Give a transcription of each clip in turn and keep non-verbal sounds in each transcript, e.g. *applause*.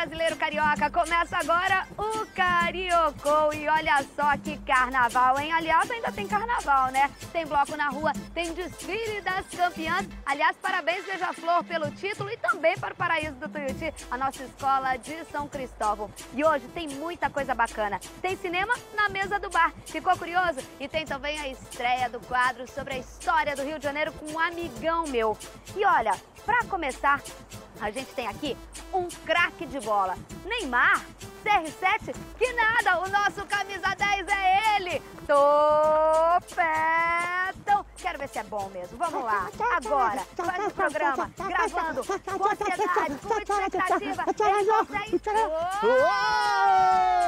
brasileiro carioca, começa agora o Cariocou. E olha só que carnaval, hein? Aliás, ainda tem carnaval, né? Tem bloco na rua, tem desfile das campeãs. Aliás, parabéns Beija-Flor pelo título e também para o Paraíso do Tuiuti, a nossa escola de São Cristóvão. E hoje tem muita coisa bacana. Tem cinema na mesa do bar. Ficou curioso? E tem também a estreia do quadro sobre a história do Rio de Janeiro com um amigão meu. E olha, para começar, a gente tem aqui um craque de bola. Neymar, CR7, que nada, o nosso camisa 10 é ele, Topetão. Quero ver se é bom mesmo. Vamos lá. Agora, faz o programa, gravando, com ansiedade, com expectativa. Ele consegue... *laughs*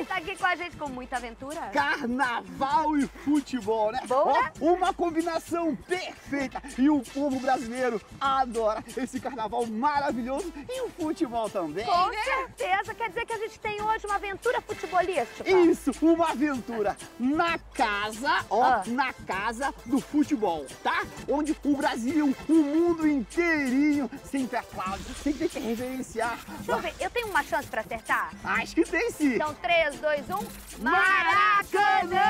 Ele tá aqui com a gente com muita aventura. Carnaval e futebol, né? Né? Ó, uma combinação perfeita. E o povo brasileiro adora esse carnaval maravilhoso e o futebol também. Com né? certeza. Quer dizer que a gente tem hoje uma aventura futebolística. Isso, uma aventura na casa, ó, Ah. na casa do futebol, tá? Onde o Brasil, o mundo inteirinho sempre aplaude, sempre tem que reverenciar. Deixa eu ver, eu tenho uma chance pra acertar? Acho que tem sim. Então, 3, 2, 1, Maracanã!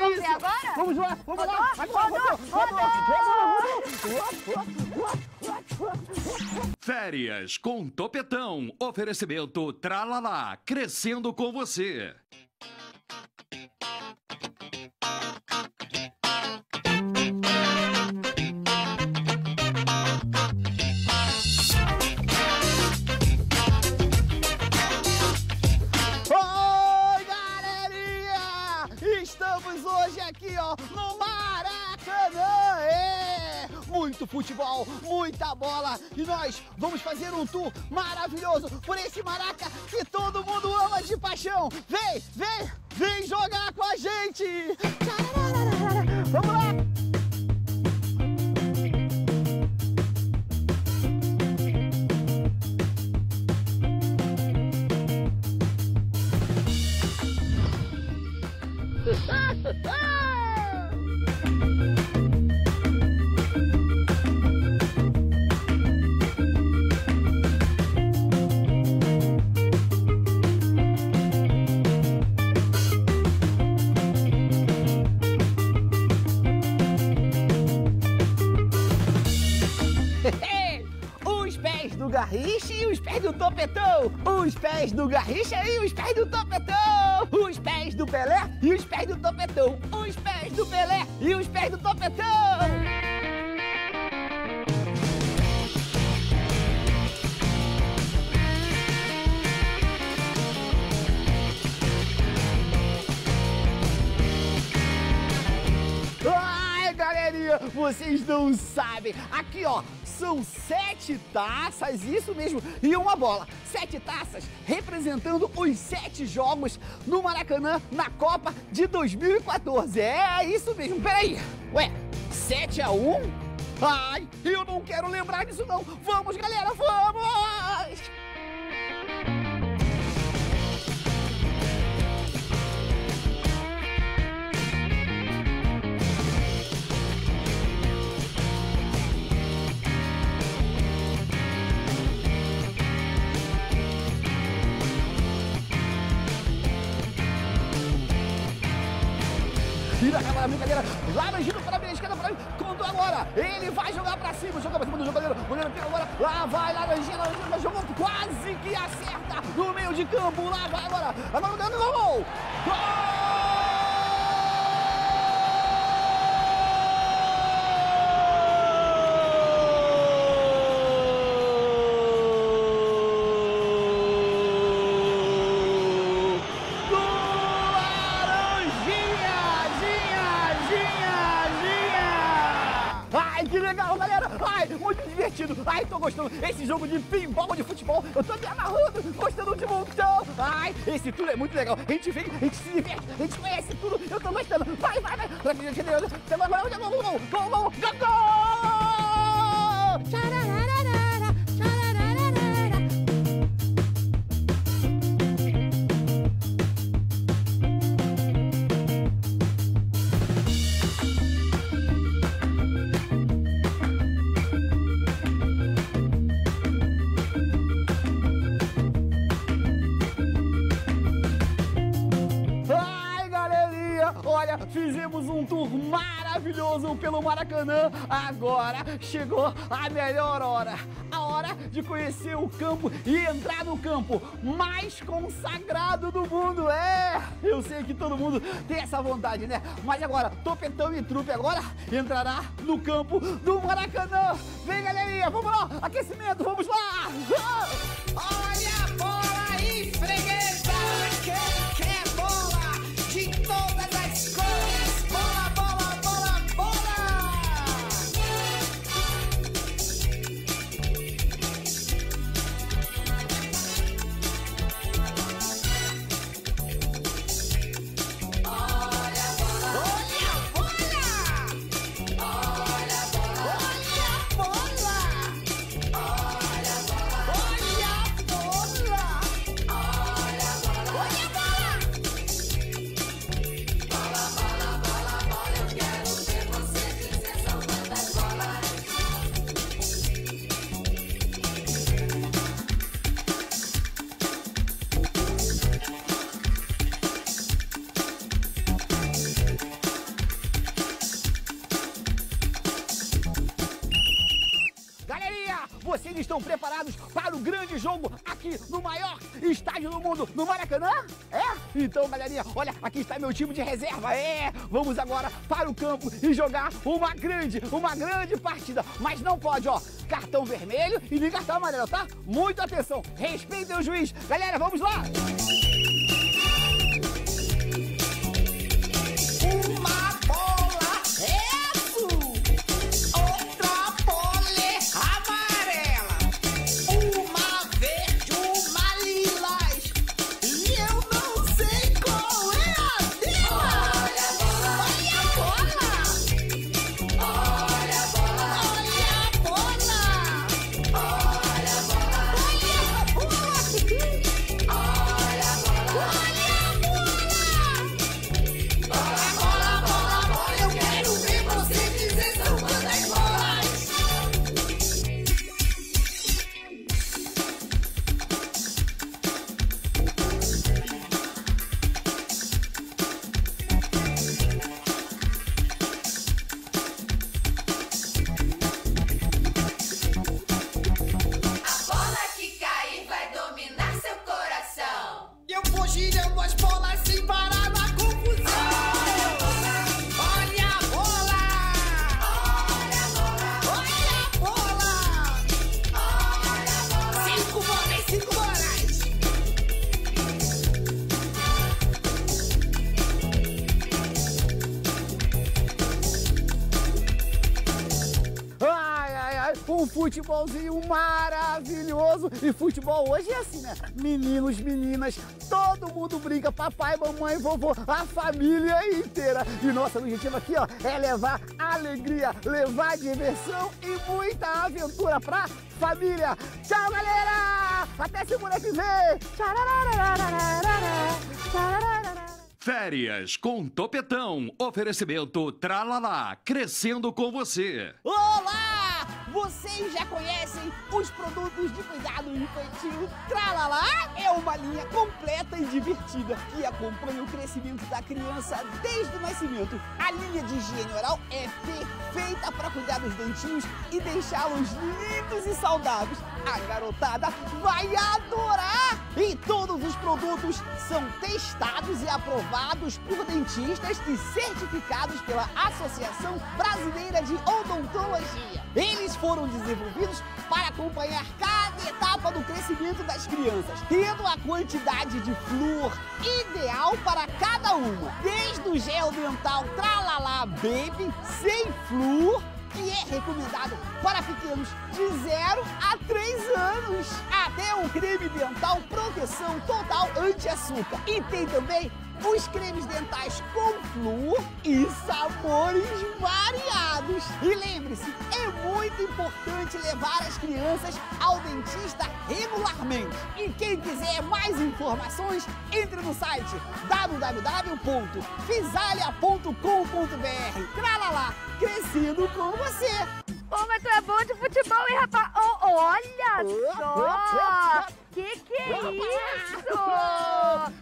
Vamos ver agora? Vamos lá, vamos Rodou? lá. Agora, Rodou? Férias com Topetão. Oferecimento Tralalá. Crescendo com você. Futebol, muita bola e nós vamos fazer um tour maravilhoso por esse Maraca que todo mundo ama de paixão! Vem, vem, vem jogar com a gente! Vamos lá! Os Os pés do Garrincha e os pés do Topetão! Os pés do Pelé e os pés do Topetão! Os pés do Pelé e os pés do Topetão! Ai, galerinha, vocês não sabem. Aqui, ó, são sete taças, isso mesmo, e uma bola. Sete taças representando os sete jogos no Maracanã na Copa de 2014. É isso mesmo, peraí. Ué, 7 a 1? Ai, eu não quero lembrar disso não. Vamos, galera, vamos! Brincadeira. Laranjinho para a esquerda, para Contou agora. Ele vai jogar para cima. Joga para cima do jogador. O goleiro pega agora. Lá vai Laranjinha. Laranjinha jogou quase que acerta no meio de campo. Lá vai agora. Agora dando gol. Gol! Ai, tô gostando! Esse jogo de pinball, de futebol, eu tô me amarrando, gostando de montão! Ai, esse tudo é muito legal! A gente vem, a gente se diverte, a gente conhece tudo, eu tô gostando! Vai, vai, vai! Gol, gol, gol, gol, gol, gol! Passando pelo Maracanã. Agora chegou a melhor hora. A hora de conhecer o campo e entrar no campo mais consagrado do mundo. É, eu sei que todo mundo tem essa vontade, né? Mas agora, Topetão e Trupe agora entrará no campo do Maracanã. Vem, galerinha, vamos lá. Aquecimento, vamos lá. Olha grande jogo aqui no maior estádio do mundo, no Maracanã? É? Então, galerinha, olha, aqui está meu time de reserva. É, vamos agora para o campo e jogar uma grande, uma grande partida. Mas não pode, ó, cartão vermelho e nem cartão amarelo, tá? Muita atenção, respeitem o juiz. Galera, vamos lá! Uma futebolzinho maravilhoso. E futebol hoje é assim, né? Meninos, meninas, todo mundo brinca, papai, mamãe, vovô, a família inteira. E nosso objetivo aqui, ó, é levar alegria, levar diversão e muita aventura pra família. Tchau, galera! Até semana que vem! Férias com Topetão. Oferecimento Tralalá. Crescendo com você. Olá! Vocês já conhecem os produtos de cuidado infantil Tralalá? É uma linha completa e divertida que acompanha o crescimento da criança desde o nascimento. A linha de higiene oral é perfeita para cuidar dos dentinhos e deixá-los lindos e saudáveis. A garotada vai adorar! E todos os produtos são testados e aprovados por dentistas e certificados pela Associação Brasileira de Odontologia. Eles foram desenvolvidos para acompanhar cada etapa do crescimento das crianças, tendo a quantidade de flúor ideal para cada uma, desde o gel dental Tralala Baby sem flúor que é recomendado para pequenos de 0 a 3 anos. Até o creme dental proteção total anti-açúcar. E tem também os cremes dentais com flúor e sabores variados. E lembre-se, é muito importante levar as crianças ao dentista regularmente. E quem quiser mais informações, entre no site www.fisalia.com.br. Tralalá, crescendo com você. Ô, mas tu é bom de futebol, hein, rapaz? Ô, olha só! Que que é isso?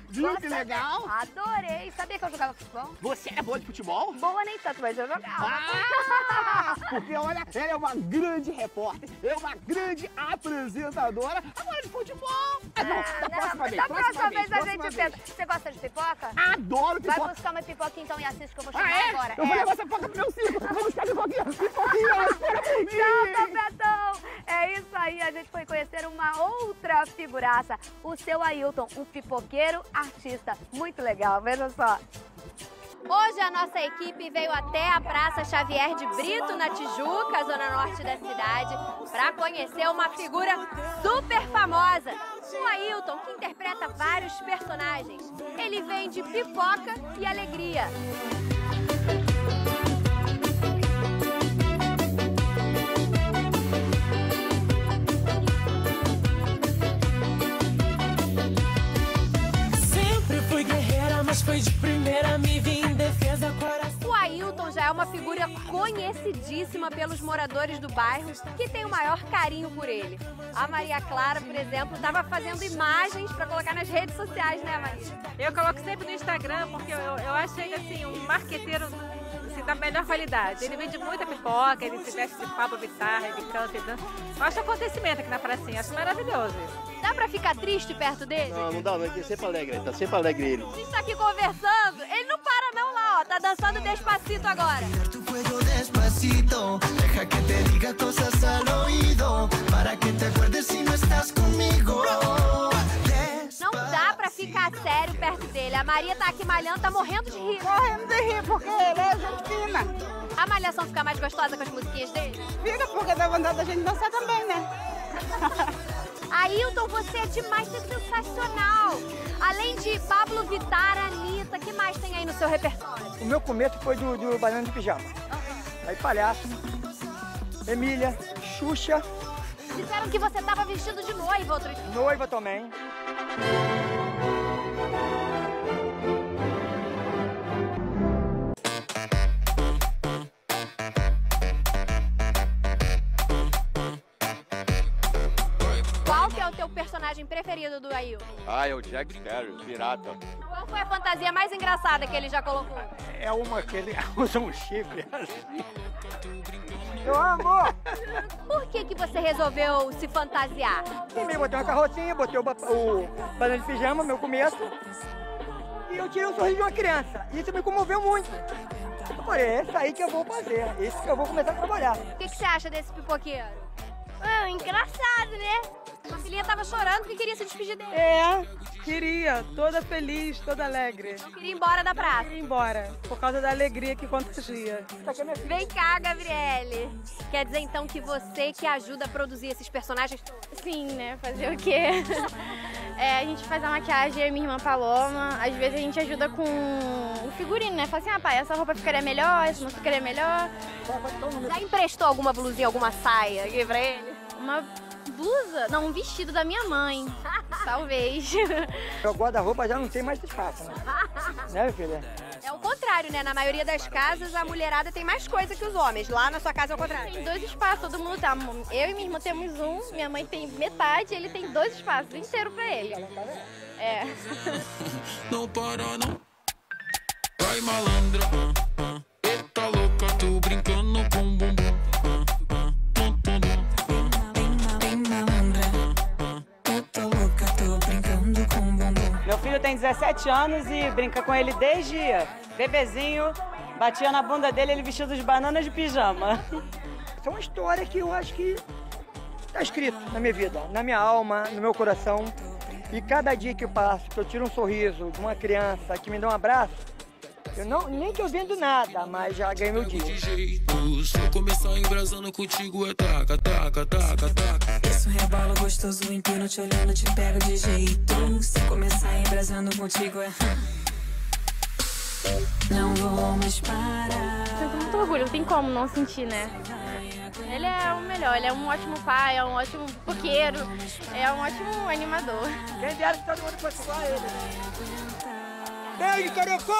Viu que legal? Adorei. Sabia que eu jogava futebol? Você é boa de futebol? Boa nem tanto, mas eu jogava. Ah, *laughs* porque olha, ela é uma grande repórter, é uma grande apresentadora. Agora de futebol. Ah, não, da não, próxima vez. da próxima vez a próxima gente vez. pensa. Você gosta de pipoca? Adoro Vai pipoca. buscar uma pipoca então e assiste que eu vou Ah, chamar é? agora. Eu vou levar essa pipoca pro meu circo. Vou buscar pipoquinha. Tchau, Topetão! É isso aí, a gente foi conhecer uma outra figuraça, o seu Ailton, um pipoqueiro artista. Muito legal, veja só. Hoje a nossa equipe veio até a Praça Xavier de Brito, na Tijuca, zona norte da cidade, para conhecer uma figura super famosa. O Ailton, que interpreta vários personagens. Ele vem de pipoca e alegria. De primeira, me vi em defesa, coração. O Ailton já é uma figura conhecidíssima pelos moradores do bairro, que tem o maior carinho por ele. A Maria Clara, por exemplo, estava fazendo imagens para colocar nas redes sociais, né, Maria? Eu coloco sempre no Instagram porque eu, eu acho ele assim, um marqueteiro assim, da melhor qualidade. Ele vende muita pipoca, ele se veste de Pablo Vittar, ele canta e dança. Eu acho acontecimento aqui na pracinha, acho maravilhoso isso. Dá pra ficar triste perto dele? Não, não dá, não. Ele é sempre alegre, ele tá sempre alegre ele. A gente tá aqui conversando, ele não para não lá, ó, tá dançando Despacito agora. despacito. Deja que te diga cosas al oído. Para que te acuerdes si no estás conmigo. Ficar sério perto dele. A Maria tá aqui malhando, tá morrendo de rir. Morrendo de rir, porque ele é gente fina. A malhação fica mais gostosa com as musiquinhas dele? Fica porque dá vontade da gente dançar também, né? *laughs* Ailton, você é demais, você é sensacional. Além de Pablo Vittar, Anitta, que mais tem aí no seu repertório? O meu começo foi do, do Banana de Pijama. Aí Palhaço, Emília, Xuxa, Disseram que você tava vestido de noiva outro dia. Noiva também. Personagem preferido do Ailton? Ah, é o Jack Sparrow, pirata. Qual foi a fantasia mais engraçada que ele já colocou? É uma que ele *laughs* usa um chifre assim. Meu amor! Por que que você resolveu se fantasiar? Primeiro botei uma carrocinha, botei o, o Banana de Pijama, meu começo. E eu tirei um sorriso de uma criança. Isso me comoveu muito. Eu falei, é isso aí que eu vou fazer. É isso que eu vou começar a trabalhar. O que, que você acha desse pipoqueiro? Ah, engraçado, né? A filhinha tava chorando porque queria se despedir dele. É, queria, toda feliz, toda alegre. Queria ir embora da praça. Queria ir embora, por causa da alegria que contagia. Vem cá, Gabriele. Quer dizer então que você que ajuda a produzir esses personagens? Sim, né? Fazer o quê? *laughs* É, a gente faz a maquiagem, eu e minha irmã Paloma. Às vezes a gente ajuda com o figurino, né? Fala assim, ah, pai, essa roupa ficaria melhor, essa não ficaria melhor. Já emprestou alguma blusinha, alguma saia aqui pra ele? Uma blusa? Não, um vestido da minha mãe. *laughs* Talvez. *laughs* Meu guarda-roupa já não tem mais espaço, né? *laughs* Né, filha? É o contrário, né? Na maioria das casas, a mulherada tem mais coisa que os homens. Lá na sua casa é o contrário. Tem dois espaços, todo mundo tá. Eu e minha irmã temos um, minha mãe tem metade, ele tem dois espaços, inteiro pra ele. É. Não para, não. Vai malandra, ah, ah. Eita louca, tô brincando com 17 anos e brinca com ele desde bebezinho. Batia na bunda dele, ele vestido de bananas de pijama. Isso é uma história que eu acho que tá escrito na minha vida, na minha alma, no meu coração. E cada dia que eu passo, que eu tiro um sorriso de uma criança que me dá um abraço, eu não, nem que eu vendo nada, mas já ganhei meu dia. Isso rebalo gostoso, empino te olhando, te pego de jeito. Se começar embrasando contigo é. Não vou mais parar. Sinto muito orgulho, não tem como não sentir, né? Ele é o melhor, ele é um ótimo pai, é um ótimo poqueiro, é um ótimo animador. Quem dera que todo mundo fosse igual a ele. Beijo, carioco!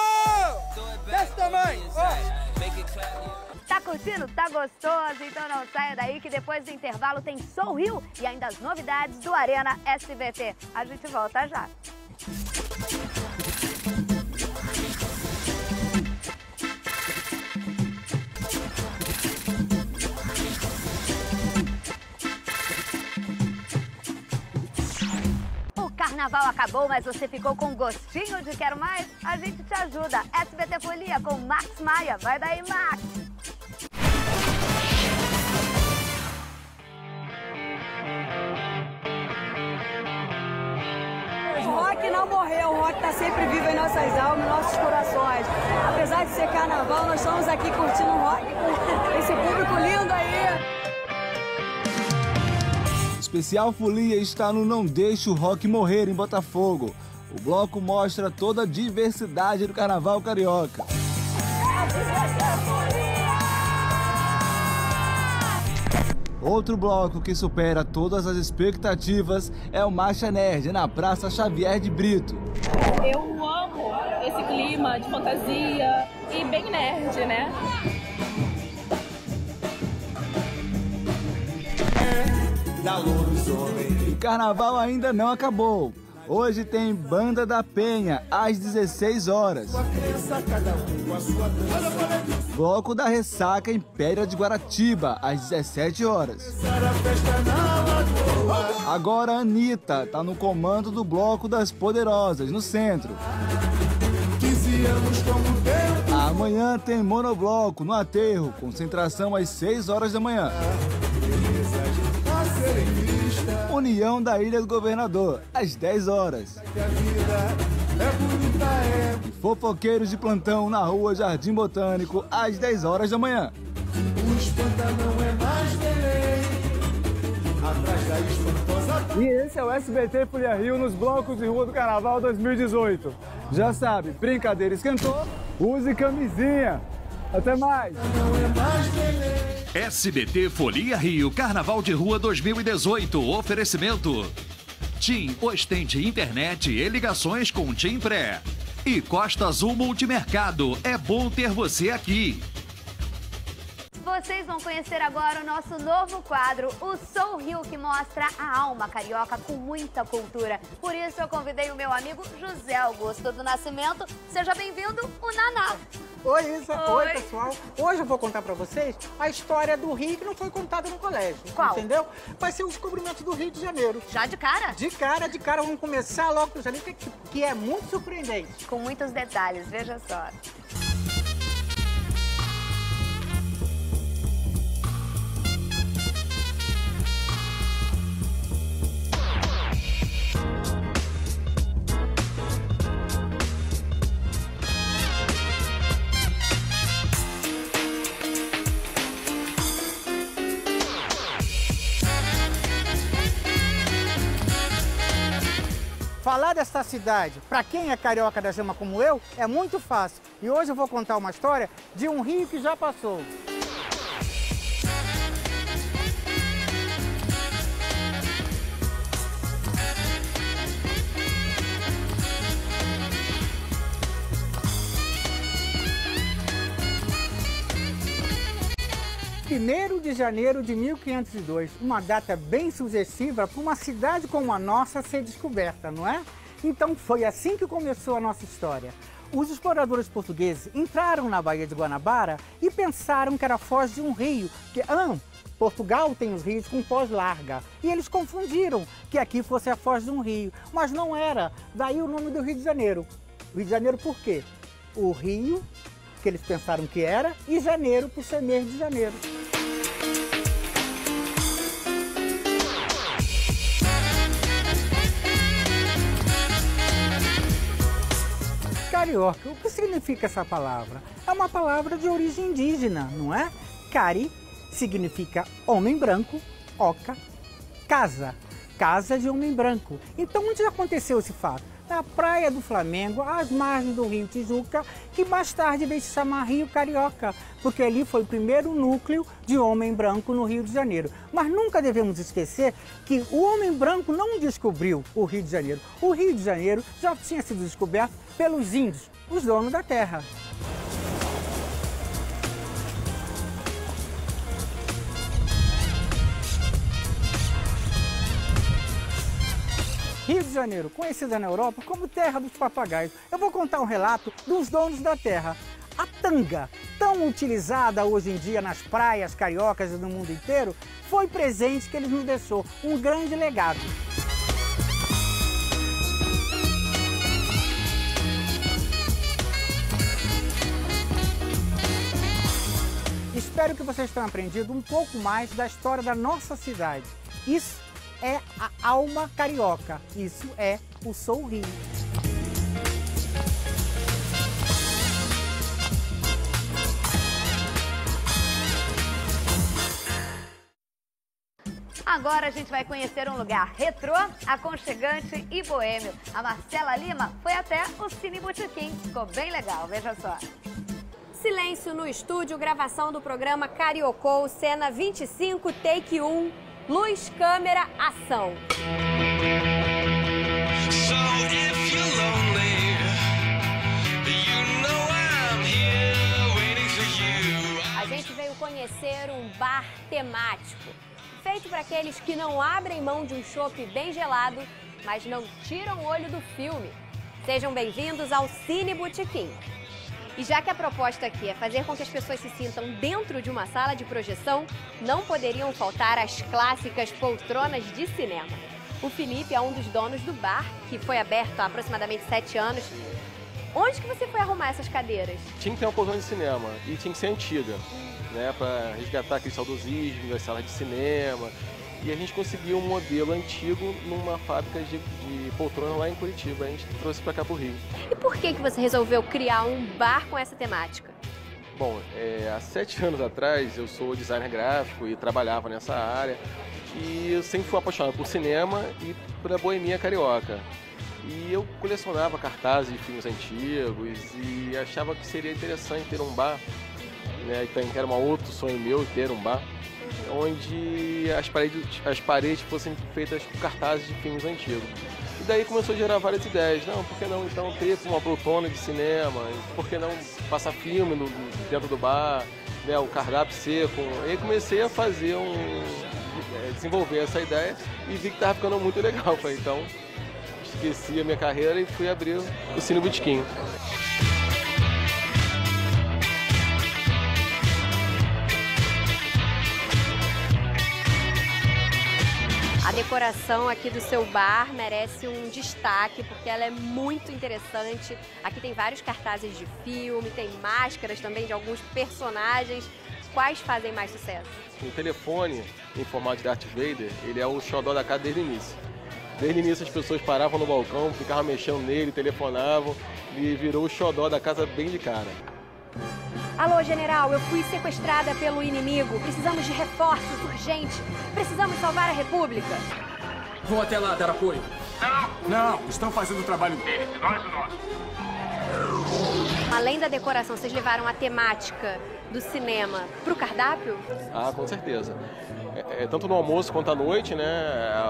Desse tamanho! ó. Tá curtindo? Tá gostoso? Então não saia daí que depois do intervalo tem Soul Rio e ainda as novidades do Arena SBT. A gente volta já. Carnaval acabou, mas você ficou com gostinho de quero mais? A gente te ajuda. SBT Folia com Max Maia. Vai daí, Max! O rock não morreu, o rock está sempre vivo em nossas almas, em nossos corações. Apesar de ser carnaval, nós estamos aqui curtindo o rock com *laughs* esse público lindo aí. Especial Folia está no Não Deixe o Rock Morrer em Botafogo. O bloco mostra toda a diversidade do carnaval carioca. Outro bloco que supera todas as expectativas é o Marcha Nerd na Praça Xavier de Brito. Eu amo esse clima de fantasia e bem nerd, né? O carnaval ainda não acabou. Hoje tem Banda da Penha, às 16 horas. Bloco da Ressaca Pedra de Guaratiba, às 17 horas. Agora a Anitta tá no comando do Bloco das Poderosas, no centro. Amanhã tem monobloco no aterro, concentração às 6 horas da manhã. União da Ilha do Governador, às 10 horas. E fofoqueiros de plantão na rua Jardim Botânico, às 10 horas da manhã. E esse é o SBT Folia Rio nos blocos de rua do Carnaval 2018. Já sabe, brincadeira esquentou, use camisinha. Até mais! SBT Folia Rio Carnaval de Rua 2018. Oferecimento. TIM Ostente Internet e ligações com TIM Pré. E Costa Azul Multimercado. É bom ter você aqui. Vocês vão conhecer agora o nosso novo quadro, o Sou Rio, que mostra a alma carioca com muita cultura. Por isso eu convidei o meu amigo José Augusto do Nascimento. Seja bem-vindo, o Naná. Oi, Isa. Oi. Oi. pessoal. Hoje eu vou contar pra vocês a história do Rio que não foi contada no colégio. Qual? Entendeu? Vai ser o descobrimento do Rio de Janeiro. Já de cara? De cara, de cara. Vamos começar logo com o Janeiro, que, que é muito surpreendente. Com muitos detalhes, veja só. Falar dessa cidade, pra quem é carioca da gema como eu, é muito fácil. E hoje eu vou contar uma história de um rio que já passou. Primeiro de janeiro de 1502, uma data bem sugestiva para uma cidade como a nossa ser descoberta, não é? Então foi assim que começou a nossa história. Os exploradores portugueses entraram na Baía de Guanabara e pensaram que era a foz de um rio, que ah, Portugal tem os rios com foz larga. E eles confundiram que aqui fosse a foz de um rio, mas não era. Daí o nome do Rio de Janeiro. Rio de Janeiro por quê? O rio que eles pensaram que era e janeiro por ser mês de janeiro. Carioca, o que significa essa palavra? É uma palavra de origem indígena, não é? Cari significa homem branco, oca, casa. Casa de homem branco. Então, onde aconteceu esse fato? Na praia do Flamengo, às margens do rio Tijuca, que mais tarde veio se chamar Rio Carioca, porque ali foi o primeiro núcleo de homem branco no Rio de Janeiro. Mas nunca devemos esquecer que o homem branco não descobriu o Rio de Janeiro. O Rio de Janeiro já tinha sido descoberto pelos índios, os donos da terra. Rio de Janeiro, conhecida na Europa como terra dos papagaios. Eu vou contar um relato dos donos da terra. A tanga, tão utilizada hoje em dia nas praias cariocas e no mundo inteiro, foi presente que eles nos deixou, um grande legado. Espero que vocês tenham aprendido um pouco mais da história da nossa cidade. Isso é a alma carioca, isso é o Sou Rio. Agora a gente vai conhecer um lugar retrô, aconchegante e boêmio. A Marcela Lima foi até o Cine Botequim. Ficou bem legal, veja só. Silêncio no estúdio, gravação do programa Cariocou, cena 25, take 1. Luz, câmera, ação. A gente veio conhecer um bar temático, feito para aqueles que não abrem mão de um chopp bem gelado, mas não tiram o olho do filme. Sejam bem-vindos ao Cine Botequim. E já que a proposta aqui é fazer com que as pessoas se sintam dentro de uma sala de projeção, não poderiam faltar as clássicas poltronas de cinema. O Felipe é um dos donos do bar, que foi aberto há aproximadamente sete anos. Onde que você foi arrumar essas cadeiras? Tinha que ter uma poltrona de cinema e tinha que ser antiga, né? Pra resgatar aquele saudosismo das salas de cinema. E a gente conseguiu um modelo antigo numa fábrica de, de poltronas lá em Curitiba. A gente trouxe para cá pro Rio. E por que, que você resolveu criar um bar com essa temática? Bom, é, há sete *laughs* anos atrás eu sou designer gráfico e trabalhava nessa área. E eu sempre fui apaixonado por cinema e por a boemia carioca. E eu colecionava cartazes de filmes antigos e achava que seria interessante ter um bar, né? Então, era um outro sonho meu ter um bar, onde as paredes, as paredes fossem feitas com cartazes de filmes antigos. E daí começou a gerar várias ideias. Não, por que não então ter uma poltrona de cinema? Por que não passar filme no, dentro do bar? Né, o cardápio seco. E aí comecei a fazer um. é, desenvolver essa ideia e vi que estava ficando muito legal. Então esqueci a minha carreira e fui abrir o Cine Botequim. Decoração aqui do seu bar merece um destaque porque ela é muito interessante. Aqui tem vários cartazes de filme, tem máscaras também de alguns personagens. Quais fazem mais sucesso? O telefone em formato de Darth Vader, ele é o xodó da casa desde o início. Desde o início as pessoas paravam no balcão, ficavam mexendo nele, telefonavam e virou o xodó da casa bem de cara. Alô, general, eu fui sequestrada pelo inimigo. Precisamos de reforços urgente. Precisamos salvar a República. Vou até lá dar apoio. Não, não, estão fazendo o trabalho deles, nós o nosso. Além da decoração, vocês levaram a temática do cinema pro cardápio? Ah, com certeza. É, é, tanto no almoço quanto à noite, né?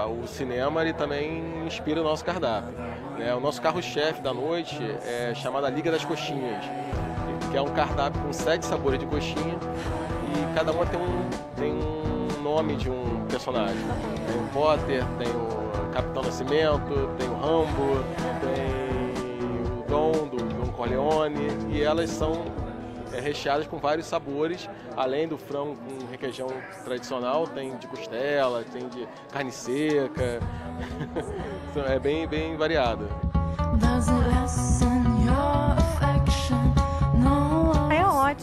O cinema ele também inspira o nosso cardápio. Né? O nosso carro-chefe da noite é chamado a Liga das Coxinhas, que é um cardápio com sete sabores de coxinha e cada uma tem um, tem um nome de um personagem. Tem o Potter, tem o Capitão Nascimento, tem o Rambo, tem o Dom do Don Corleone e elas são é, recheadas com vários sabores, além do frango com requeijão tradicional, tem de costela, tem de carne seca, *laughs* Então, é bem, bem variado.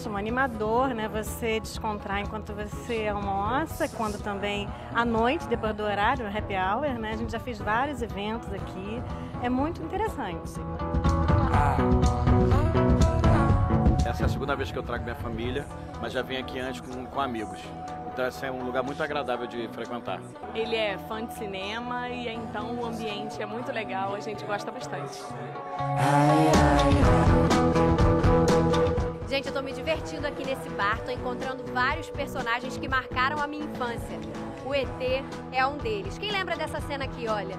Ótimo, animador, né? Você descontrar enquanto você almoça, quando também à noite, depois do horário, no happy hour, né? A gente já fez vários eventos aqui. É muito interessante. Essa é a segunda vez que eu trago minha família, mas já vim aqui antes com, com amigos. Então esse é um lugar muito agradável de frequentar. Ele é fã de cinema e então o ambiente é muito legal, a gente gosta bastante. Gente, eu tô me divertindo aqui nesse bar, tô encontrando vários personagens que marcaram a minha infância. O ET é um deles. Quem lembra dessa cena aqui, olha?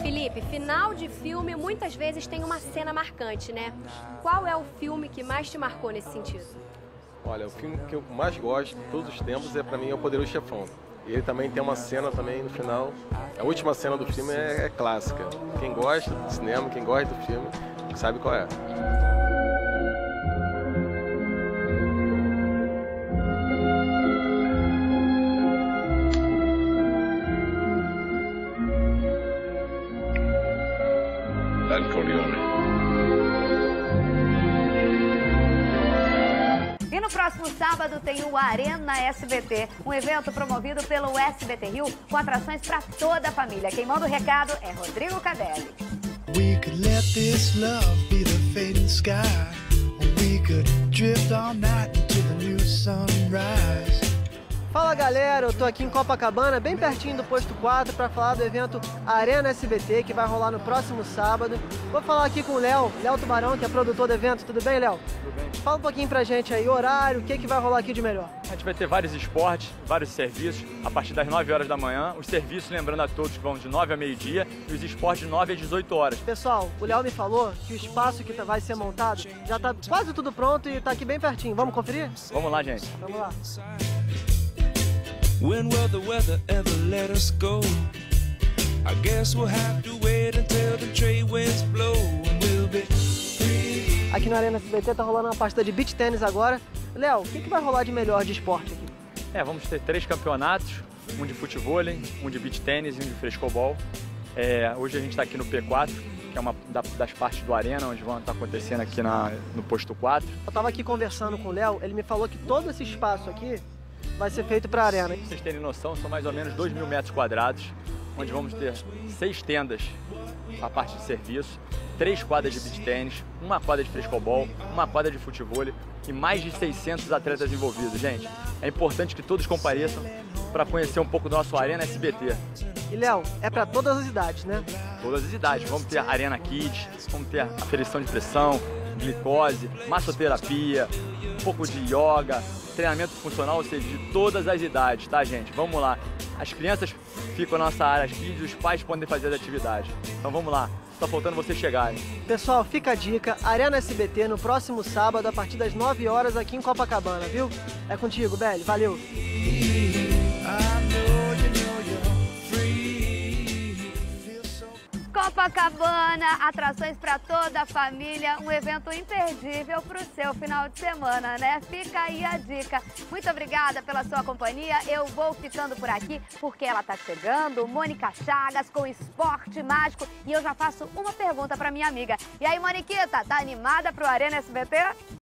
Felipe, final de filme muitas vezes tem uma cena marcante, né? Qual é o filme que mais te marcou nesse sentido? Olha, o filme que eu mais gosto de todos os tempos é para mim é O Poderoso Chefão. E ele também tem uma cena também no final. A última cena do filme é, é clássica. Quem gosta de cinema, quem gosta do filme, sabe qual é. Dal Corleone. E no próximo sábado tem o Arena SBT, um evento promovido pelo SBT Rio com atrações para toda a família. Quem manda o recado é Rodrigo Cadelli. We could let this love be the fading sky. We could drift all night the new sunrise. Fala galera, eu tô aqui em Copacabana, bem pertinho do posto 4, para falar do evento Arena SBT, que vai rolar no próximo sábado. Vou falar aqui com o Léo, Léo Tubarão, que é produtor do evento. Tudo bem, Léo? Tudo bem. Fala um pouquinho pra gente aí, horário, o que, que vai rolar aqui de melhor? A gente vai ter vários esportes, vários serviços, a partir das 9 horas da manhã. Os serviços, lembrando a todos, que vão de 9 a meio-dia e os esportes de 9 a 18 horas. Pessoal, o Léo me falou que o espaço que tá- vai ser montado já tá quase tudo pronto e tá aqui bem pertinho. Vamos conferir? Vamos lá, gente. Vamos lá. When will the weather ever let us go? I guess we'll have to wait until the trade winds blow and we'll be free. Aqui na Arena SBT tá rolando uma partida de beach tênis agora. Léo, o que, que vai rolar de melhor de esporte aqui? É, vamos ter três campeonatos, um de futebol, um de beach tênis e um de frescobol. É, hoje a gente está aqui no P4, que é uma da- das partes do Arena, onde vão estar acontecendo aqui na, no posto 4. Eu tava aqui conversando com o Léo, ele me falou que todo esse espaço aqui vai ser feito pra arena. Pra vocês terem noção, são mais ou menos 2 mil metros quadrados, onde vamos ter seis tendas a parte de serviço, três quadras de beach tênis, uma quadra de frescobol, uma quadra de futebol e mais de 600 atletas envolvidos. Gente, é importante que todos compareçam para conhecer um pouco do nosso Arena SBT. E Léo, é pra todas as idades, né? Todas as idades. Vamos ter Arena Kids, vamos ter aferição de pressão, glicose, massoterapia, um pouco de yoga, treinamento funcional, ou seja, de todas as idades, tá, gente? Vamos lá. As crianças ficam na nossa área kids, os pais podem fazer as atividades. Então vamos lá. Tá faltando vocês chegarem. Pessoal, fica a dica, Arena SBT no próximo sábado, a partir das 9 horas aqui em Copacabana, viu? É contigo, Belly. Valeu! Copacabana, atrações para toda a família, um evento imperdível para o seu final de semana, né? Fica aí a dica. Muito obrigada pela sua companhia. Eu vou ficando por aqui porque ela tá chegando, Mônica Chagas com Esporte Mágico e eu já faço uma pergunta para minha amiga. E aí, Moniquita, tá animada pro Arena SBT?